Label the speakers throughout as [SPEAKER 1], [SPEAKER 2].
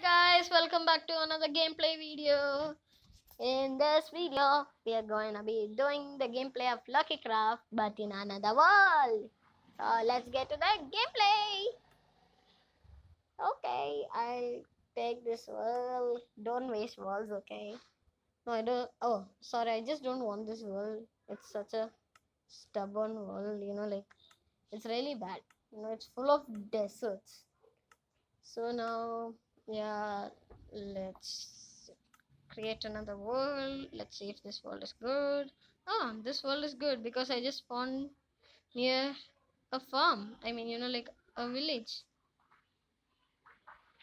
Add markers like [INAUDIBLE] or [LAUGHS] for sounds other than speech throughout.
[SPEAKER 1] guys, welcome back to another gameplay video. In this video, we are going to be doing the gameplay of Lucky Craft, but in another world. So let's get to the gameplay. Okay, I'll take this world. Don't waste walls, okay? No, I don't. Oh, sorry, I just don't want this world. It's such a stubborn world, you know, like it's really bad. You know, it's full of deserts. So now, yeah, let's create another world. Let's see if this world is good. Oh, this world is good because I just spawned near a farm. I mean, you know, like a village.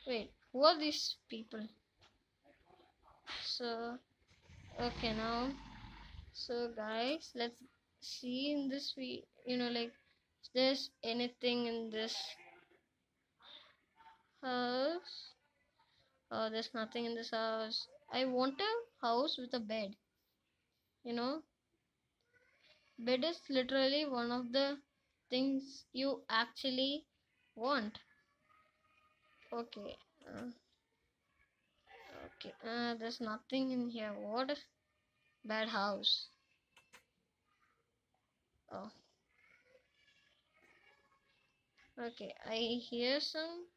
[SPEAKER 1] Wait, who are these people? So, okay, now, so guys, let's see in this we, you know, like, there's anything in this house? Oh, there's nothing in this house. I want a house with a bed. You know, bed is literally one of the things you actually want. Okay. Uh, okay. Uh, there's nothing in here. What? Bad house. Oh. Okay. I hear some.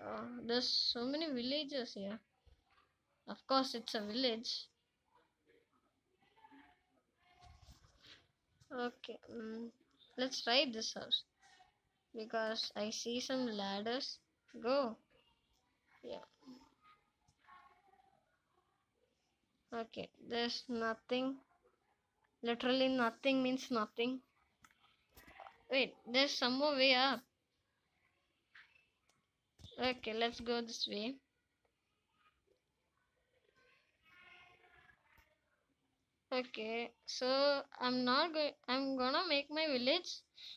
[SPEAKER 1] Uh, there's so many villages here. Of course, it's a village. Okay. Mm, let's try this house because I see some ladders. Go. Yeah. Okay, there's nothing. Literally nothing means nothing. Wait, there's some more way up. Okay, let's go this way. Okay, so I'm not going. I'm gonna make my village.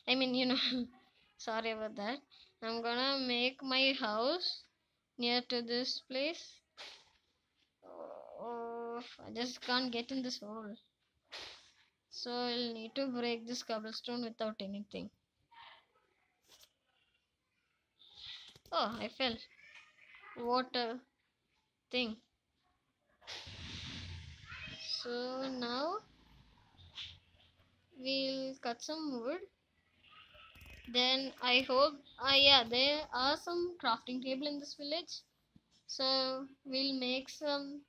[SPEAKER 1] I mean, you know, [LAUGHS] sorry about that. I'm gonna make my house near to this place. Oh, I just can't get in this hole. So I'll need to break this cobblestone without anything. Oh, I fell. A thing. So now we'll cut some wood. Then I hope, ah yeah, there are some crafting table in this village. So we'll make some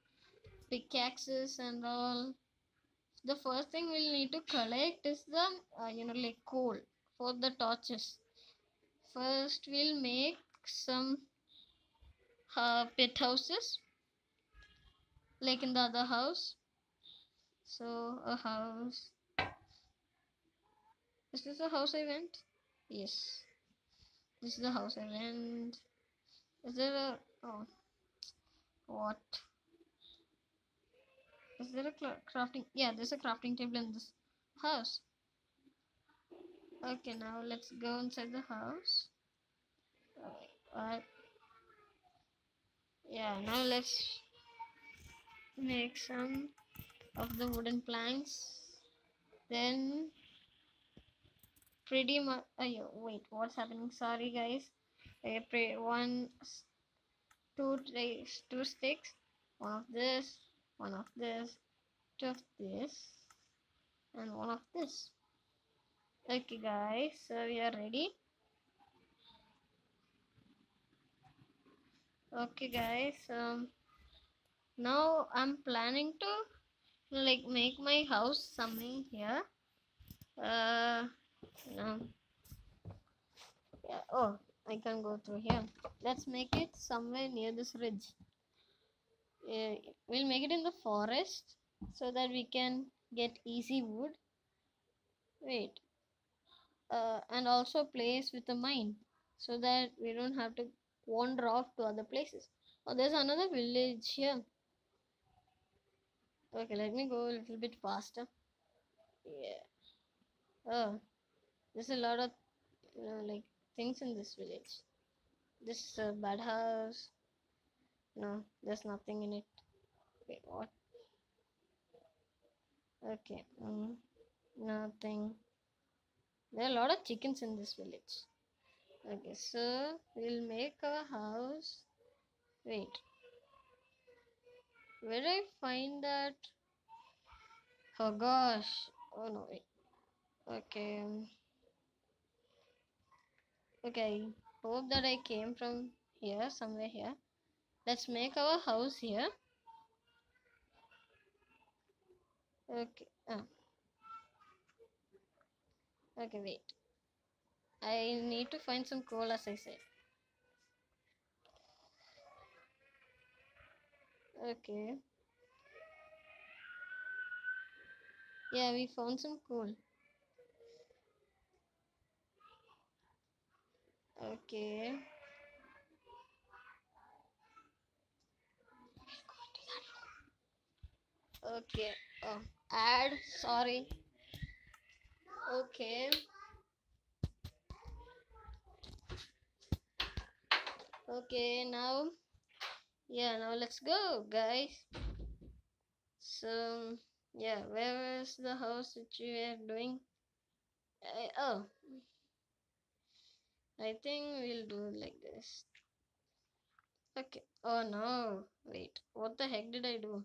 [SPEAKER 1] pickaxes and all. The first thing we'll need to collect is the, uh, you know, like coal for the torches. First we'll make some uh, pit houses like in the other house. So a house. Is this the house i yes. This is the house i is there a oh what? Is there a crafting yeah there's a crafting table in this house. Okay now let's go inside the house uh, yeah now let's make some of the wooden planks. Then pretty much uh, yeah, wait what's happening? Sorry guys. Two trays two sticks. One of this one of this two of this and one of this. Okay guys so we are ready okay guys um now i'm planning to like make my house somewhere here. Uh no. Yeah oh i can go through here. Let's make it somewhere near this ridge. We'll make it in the forest so that we can get easy wood. Wait. Uh, and also place with the mine so that we don't have to wander off to other places oh there's another village here Okay, let me go a little bit faster. Yeah. Oh, there's a lot of you know, like things in this village. This is a bad house. No, there's nothing in it. Wait, what? Okay, mm, nothing. There are a lot of chickens in this village. Okay, so we'll make a house Wait. Where did I find that? Oh gosh. Oh no, wait. Okay. Okay. Hope that I came from here, somewhere here. Let's make our house here. Okay. Ah. Okay, wait. I need to find some coal as I said. Okay. Yeah, we found some coal. Okay. Okay. Oh, add. Sorry. Okay. Okay, now. Yeah, now let's go, guys. So, yeah, where is the house that you are doing? I, oh, I think we'll do like this. Okay. Oh no. Wait. What the heck did I do?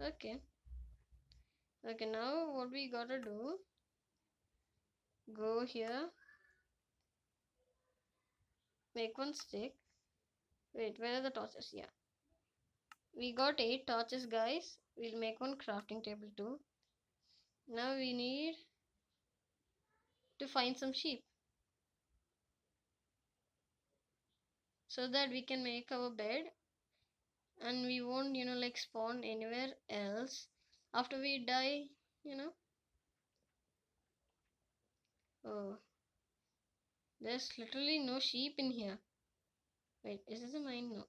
[SPEAKER 1] Okay. Okay, now what we gotta do? Go here. Make one stick. Wait, where are the torches? Yeah. We got eight torches, guys. We'll make one crafting table too. Now we need to find some sheep. So that we can make our bed and we won't, you know, like spawn anywhere else after we die, you know. Oh, there's literally no sheep in here. Wait, is this a mine? No.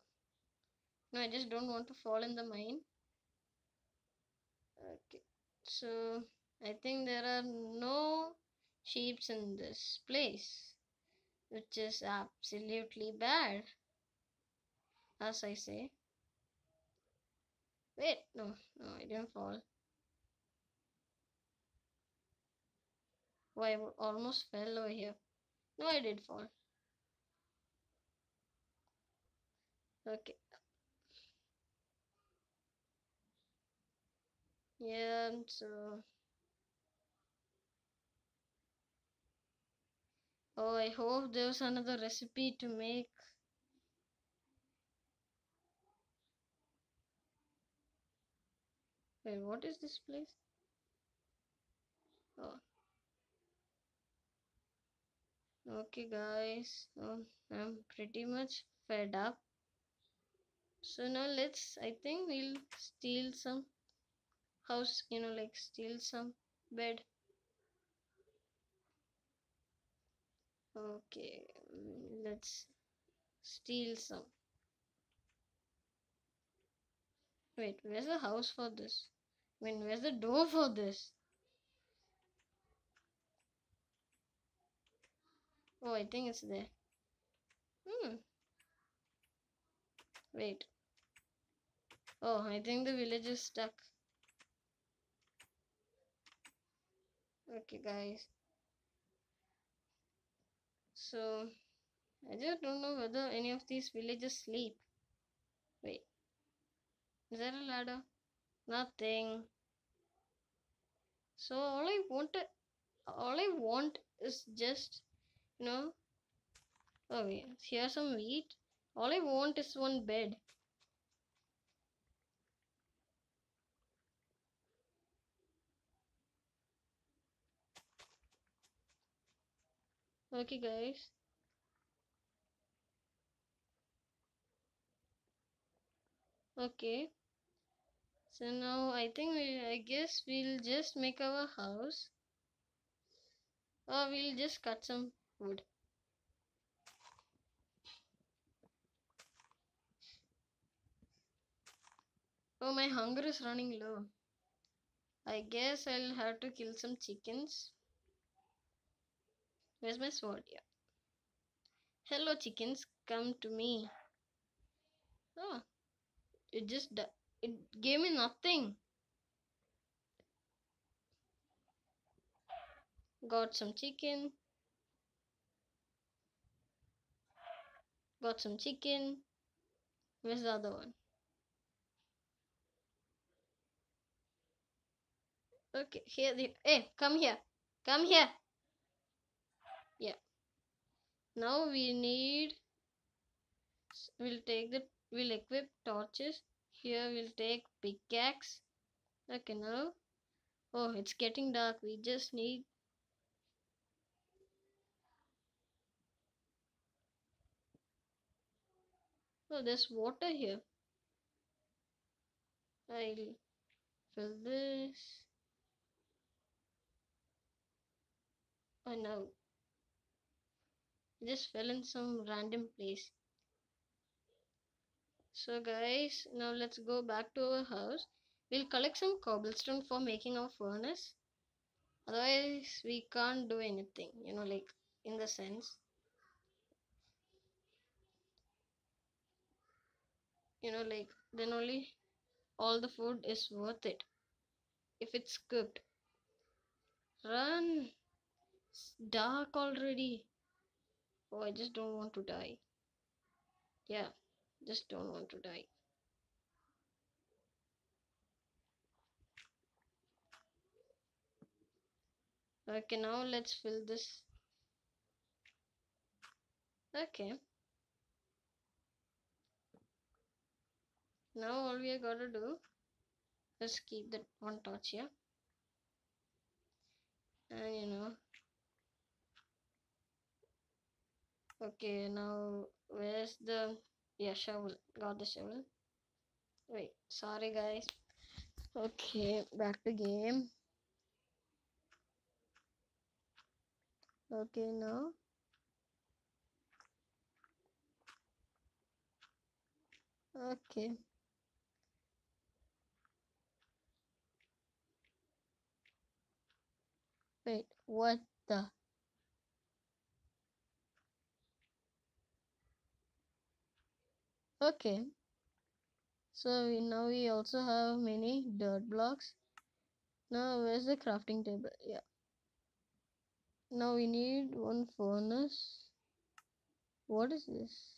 [SPEAKER 1] No, I just don't want to fall in the mine. Okay, so I think there are no sheeps in this place, which is absolutely bad, as I say. Wait, no, no, I didn't fall. Oh, I almost fell over here. No, I did fall. Okay. Yeah, so. Oh, I hope there's another recipe to make. Wait, what is this place? Oh. Okay, guys. Um, I'm pretty much fed up. So now let's, I think we'll steal some house, you know, like steal some bed. Okay, let's steal some. Wait, where's the house for this? I mean, where's the door for this? Oh, I think it's there. Hmm. Wait. Oh, I think the village is stuck. Okay, guys. So, I just don't know whether any of these villages sleep. Wait. Is there a ladder? Nothing. So all I want all I want is just, know. Oh wait, here's some wheat. All I want is one bed. Okay, guys. Okay. So now I think we, I guess we'll just make our house. Or we'll just cut some wood. Oh, my hunger is running low. I guess I'll have to kill some chickens. Where's my sword? Yeah. Hello, chickens. Come to me. Oh, it just it gave me nothing. Got some chicken. Got some chicken. Where's the other one? Okay, here the hey, come here. Come here. Yeah. Now we need we'll take the we'll equip torches. Here we'll take pickaxe. Okay now. Oh it's getting dark. We just need Oh there's water here. I'll fill this. Oh no. It just fell in some random place. So guys, now let's go back to our house. We'll collect some cobblestone for making our furnace. Otherwise, we can't do anything, you know, like in the sense. You know, like then only all the food is worth it. If it's cooked. Run! It's dark already. Oh, I just don't want to die. Yeah, just don't want to die. Okay, now let's fill this. Okay. Now all we gotta do is keep that one torch here. And you know. Okay, now where's the yeah shovel? Got the shovel. Wait, sorry guys. Okay, back to game. Okay, now. Okay. Wait, what the? Okay. So we, now we also have many dirt blocks. Now where's the crafting table? Yeah. Now we need one furnace. What is this?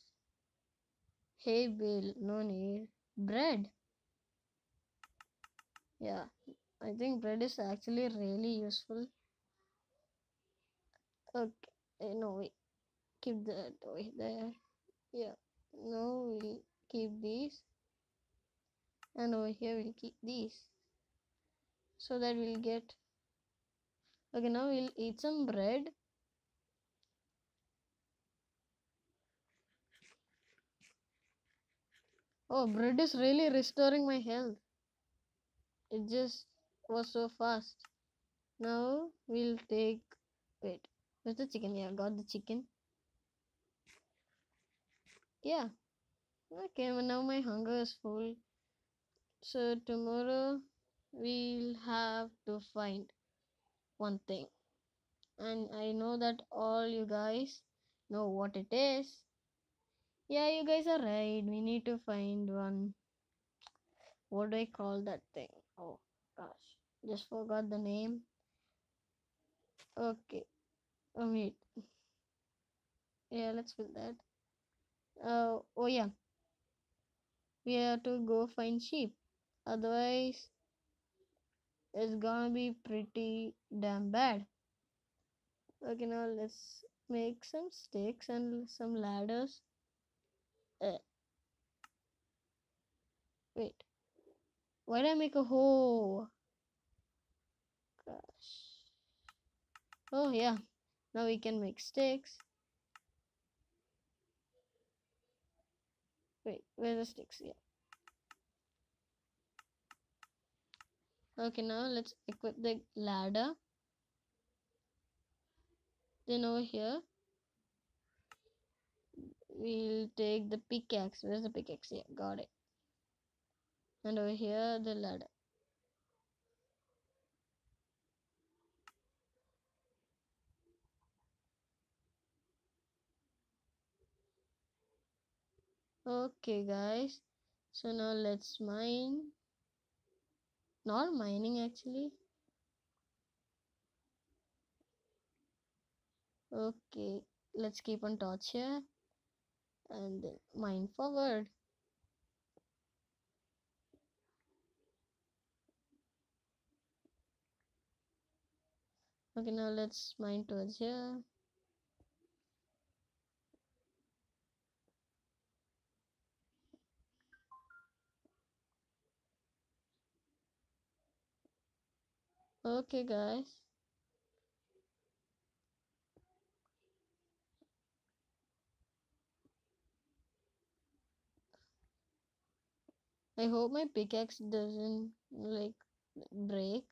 [SPEAKER 1] Hay bale, no need. Bread. Yeah, I think bread is actually really useful. Okay, no wait. Keep that way there. Yeah. No, we'll keep these. And over here we'll keep these. So that we'll get Okay, now we'll eat some bread. Oh, bread is really restoring my health. It just was so fast. Now we'll take. Wait, where's the chicken? Yeah, got the chicken. Yeah. Okay, well, now my hunger is full. So tomorrow we'll have to find one thing. And I know that all you guys know what it is. Yeah, you guys are right. We need to find one. What do I call that thing? Oh gosh, just forgot the name. Okay, oh wait. Yeah, let's fill that. Uh, oh yeah. We have to go find sheep. Otherwise, it's gonna be pretty damn bad. Okay, now let's make some sticks and some ladders. Uh, wait, why did I make a hole? Gosh. Oh yeah, now we can make sticks. Wait, where's the sticks? Yeah. Okay, now let's equip the ladder. Then over here, we'll take the pickaxe. Where's the pickaxe? Yeah, got it. And over here, the ladder. Okay, guys. So now let's mine. Not mining actually. Okay, let's keep on torch here. and then mine forward. Okay, now let's mine towards here. Okay, guys. I hope my pickaxe doesn't like break.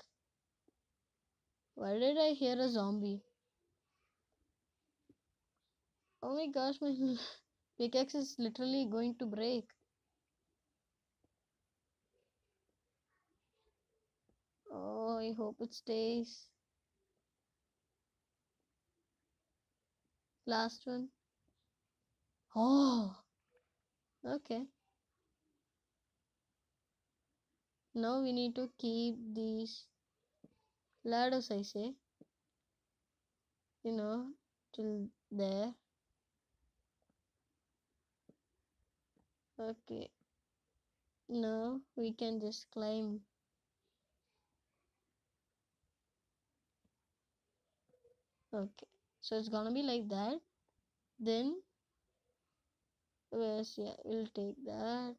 [SPEAKER 1] Why did I hear a zombie? Oh my gosh, my [LAUGHS] pickaxe is literally going to break. Oh, I hope it stays. Last one. Oh, okay. Now we need to keep these ladders, I say. You know, till there. Okay. Now we can just climb. Okay. So it's gonna be like that. Then, yes, yeah, we'll take that.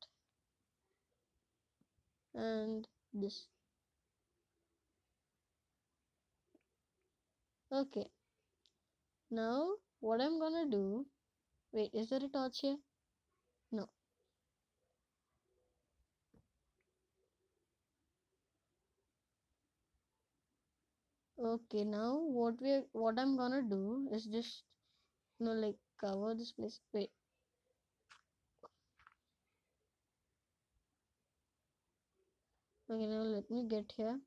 [SPEAKER 1] And this. Okay. Now, what I'm gonna do. Wait, is there a torch here? No. Okay, now what we what I'm gonna do is just you know like cover this place. Wait. Okay, now let me get here.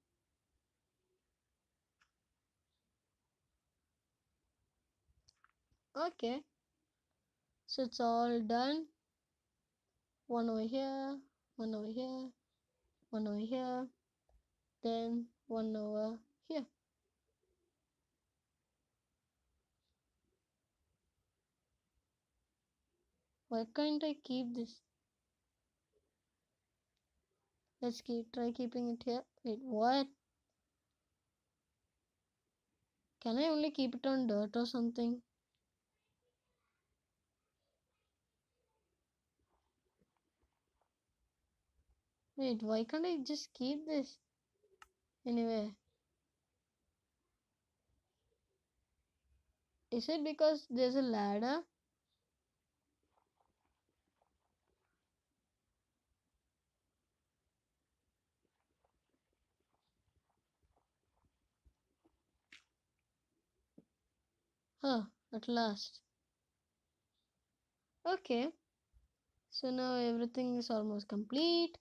[SPEAKER 1] Okay. So it's all done. One over here, one over here, one over here, then one over here. Why can't I keep this? Let's keep try keeping it here. Wait, what? Can I only keep it on dirt or something? Wait, why can't I just keep this? Anyway. Is it because there's a ladder? Huh, at last. Okay. So now everything is almost complete.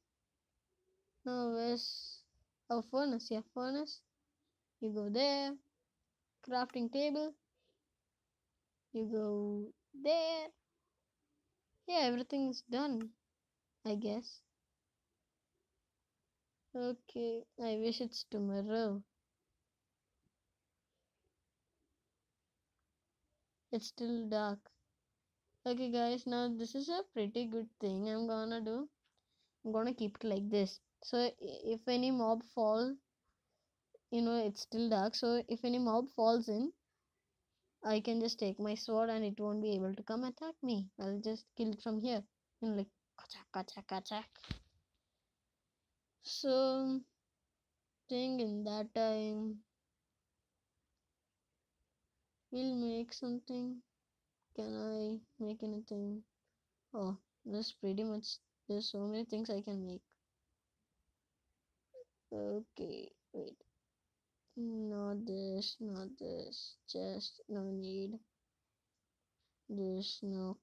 [SPEAKER 1] Now where's our furnace? Yeah, furnace. You go there. Crafting table. You go there. Yeah, everything's done. I guess. Okay, I wish it's tomorrow. It's still dark. Okay, guys, now this is a pretty good thing I'm gonna do. I'm gonna keep it like this. So if any mob fall, you know, it's still dark. So if any mob falls in, I can just take my sword and it won't be able to come attack me. I'll just kill it from here. You know, like, kachak, kachak, kachak. So, think in that time, we'll make something. Can I make anything? Oh, there's pretty much, there's so many things I can make. Okay, wait. Not this, not this. Just no need. This, no.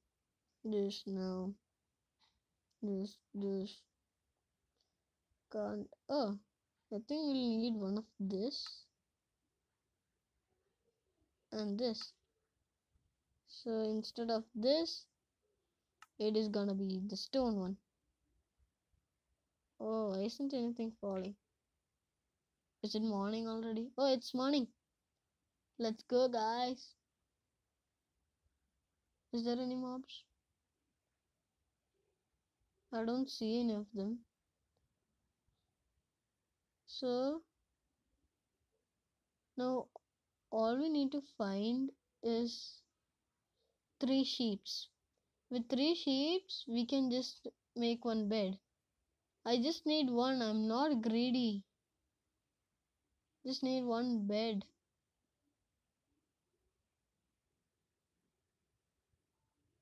[SPEAKER 1] This, no. This, this. Can't. Oh, I think we'll need one of this. And this. So instead of this, it is gonna be the stone one. Oh, isn't anything falling? Is it morning already? Oh, it's morning. Let's go, guys. Is there any mobs? I don't see any of them. So now all we need to find is three sheets With three sheets we can just make one bed. I just need one. I'm not greedy. Just need one bed.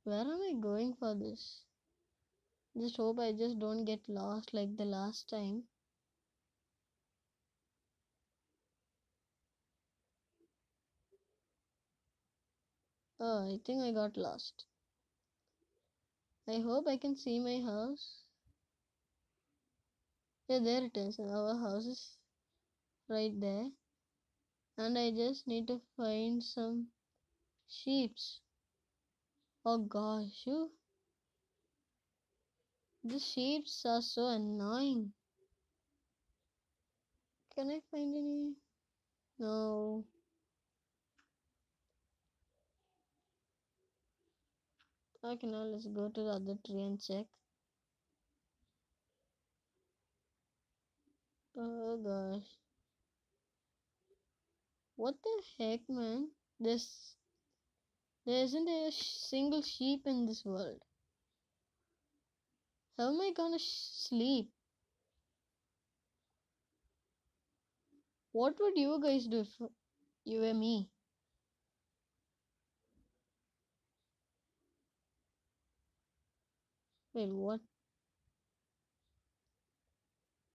[SPEAKER 1] Where am I going for this? Just hope I just don't get lost like the last time. Oh, I think I got lost. I hope I can see my house. Yeah, there it is. Our house is right there. And I just need to find some sheeps. Oh gosh, you. The sheeps are so annoying. Can I find any? No. Okay, now let's go to the other tree and check. Oh gosh. What the heck, man? This there isn't a single sheep in this world. How am I gonna sleep? What would you guys do if you were me? Wait, what?